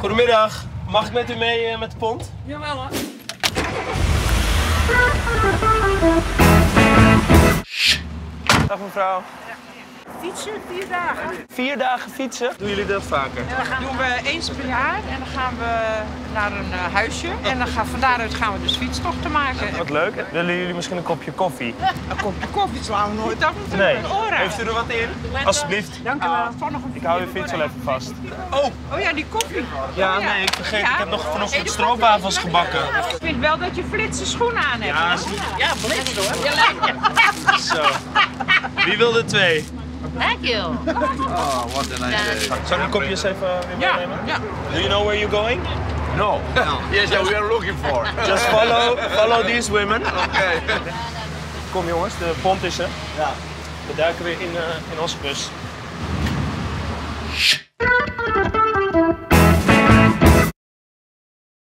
Goedemiddag. Mag ik met u mee eh, met de pont? Jawel hoor. Dag mevrouw. Fietsen, vier dagen. Vier dagen fietsen? Doen jullie dat vaker? Dat doen we eens per jaar en dan gaan we naar een eh, huisje. En dan gaan, van daaruit gaan we dus fietstochten maken. Wat leuk. Willen jullie misschien een kopje koffie? Een kopje koffie slaan we nooit af Nee. natuurlijk. Heeft u er wat in? Alsjeblieft. Dank u wel. Ik hou uw fiets wel even vast. Oh, Oh ja, die koffie. ja, Oh, nee, ik vergeet. Ja. Ik heb nog Hey, vanochtend die stroopwafels gebakken. Ik vind wel dat je flitse schoenen aan hebt. Ja, ja flits hoor. Zo. Wie wil er twee? Thank you. Oh, what a nice day. Zal ik de kopjes even weer Ja, meenemen? ja. Do you know where you're going? No. yes, yeah, we are looking for. Just follow, follow these women. okay. Kom jongens, de pont is er. Ja. We duiken weer in, eh, in onze bus.